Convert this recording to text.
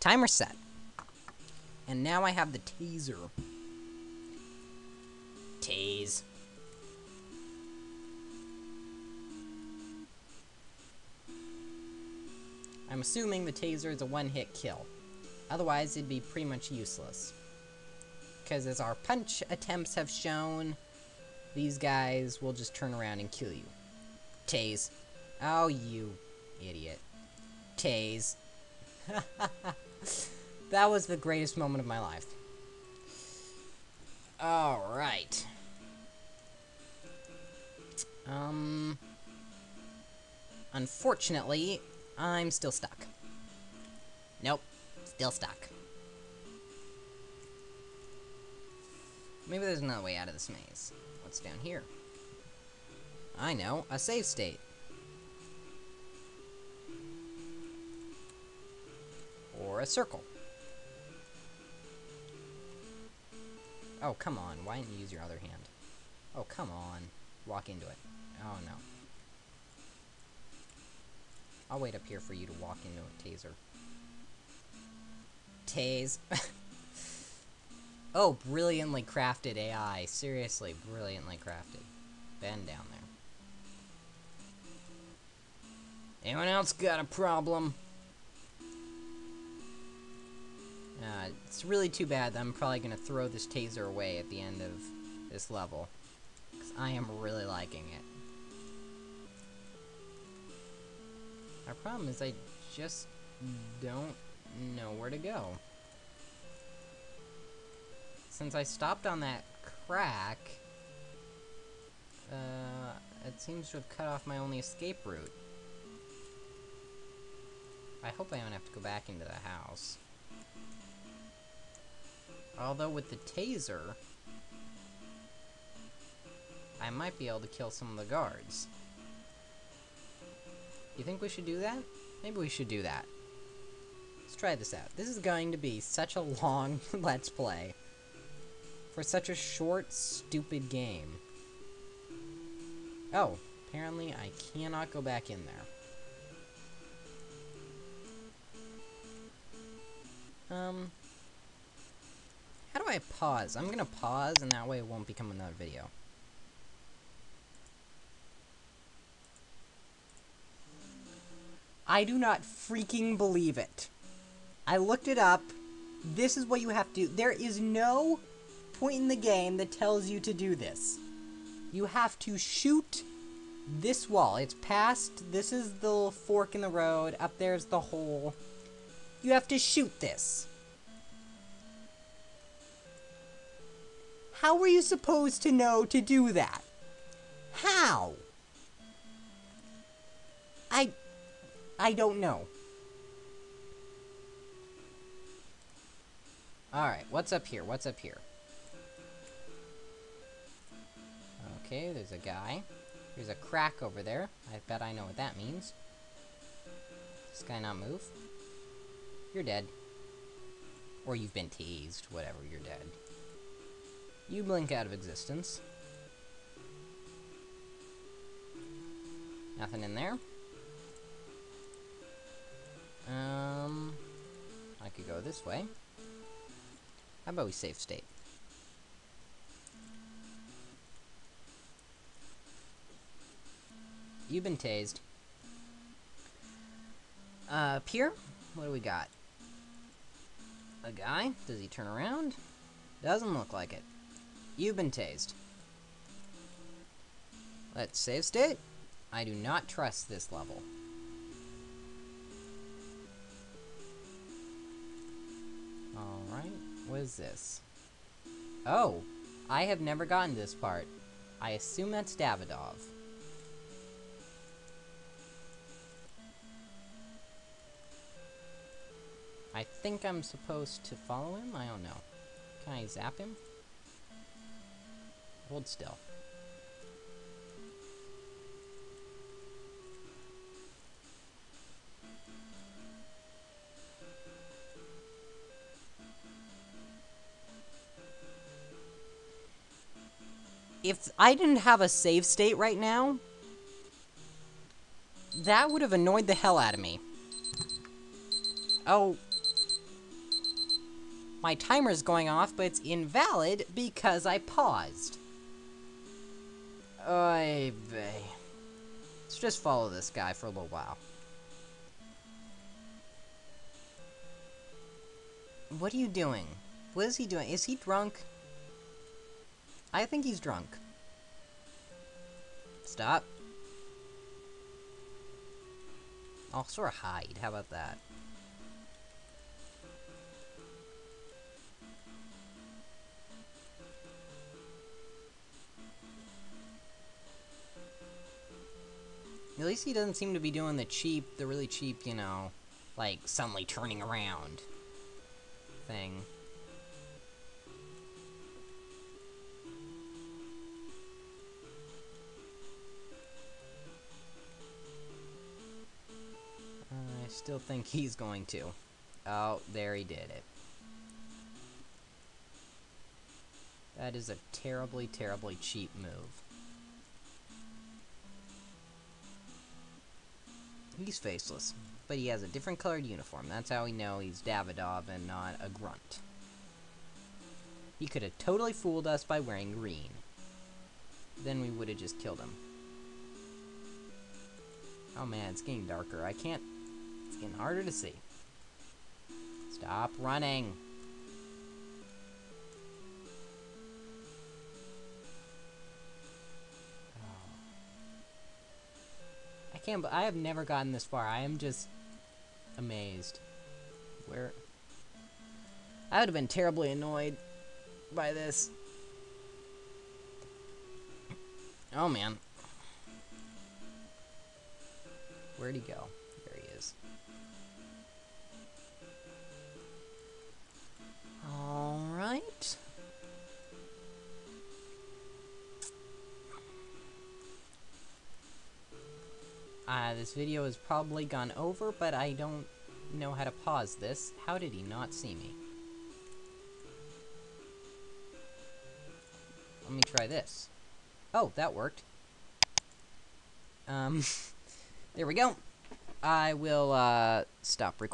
Timer set. And now I have the taser. Tase. I'm assuming the taser is a one-hit kill. Otherwise, it'd be pretty much useless. Because as our punch attempts have shown, these guys will just turn around and kill you. Tase. Oh, you idiot. Tase. that was the greatest moment of my life. Alright. Um... Unfortunately, I'm still stuck. Nope. Still stuck. Maybe there's another way out of this maze. What's down here? I know, a save state. A circle. Oh, come on. Why didn't you use your other hand? Oh, come on. Walk into it. Oh, no. I'll wait up here for you to walk into a taser. Tase. oh, brilliantly crafted AI. Seriously, brilliantly crafted. Ben down there. Anyone else got a problem? It's really too bad that I'm probably going to throw this taser away at the end of this level. Because I am really liking it. Our problem is I just don't know where to go. Since I stopped on that crack, uh, it seems to have cut off my only escape route. I hope I don't have to go back into the house. Although with the taser, I might be able to kill some of the guards. You think we should do that? Maybe we should do that. Let's try this out. This is going to be such a long Let's Play. For such a short, stupid game. Oh, apparently I cannot go back in there. Um, I pause? I'm gonna pause, and that way it won't become another video. I do not freaking believe it. I looked it up. This is what you have to do. There is no point in the game that tells you to do this. You have to shoot this wall. It's past, this is the fork in the road, up there's the hole. You have to shoot this. How were you supposed to know to do that? How? I... I don't know. Alright, what's up here? What's up here? Okay, there's a guy. There's a crack over there. I bet I know what that means. This guy not move? You're dead. Or you've been teased. Whatever, you're dead. You blink out of existence. Nothing in there. Um, I could go this way. How about we save state? You've been tased. Uh, up here, what do we got? A guy? Does he turn around? Doesn't look like it. You've been tased. Let's save state. I do not trust this level. Alright, what is this? Oh, I have never gotten this part. I assume that's Davidov. I think I'm supposed to follow him? I don't know. Can I zap him? Hold still. If I didn't have a save state right now, that would have annoyed the hell out of me. Oh, My timer's going off, but it's invalid because I paused. Oy vey. Let's just follow this guy for a little while. What are you doing? What is he doing? Is he drunk? I think he's drunk. Stop. I'll sort of hide. How about that? At least he doesn't seem to be doing the cheap, the really cheap, you know, like suddenly turning around thing. I still think he's going to. Oh, there he did it. That is a terribly, terribly cheap move. He's faceless, but he has a different colored uniform. That's how we know he's Davidov and not a grunt. He could have totally fooled us by wearing green. Then we would have just killed him. Oh man, it's getting darker. I can't... It's getting harder to see. Stop running. Can't. I have never gotten this far. I am just amazed. Where? I would have been terribly annoyed by this. Oh man. Where'd he go? Uh, this video has probably gone over, but I don't know how to pause this. How did he not see me? Let me try this. Oh, that worked. Um, there we go. I will, uh, stop recording.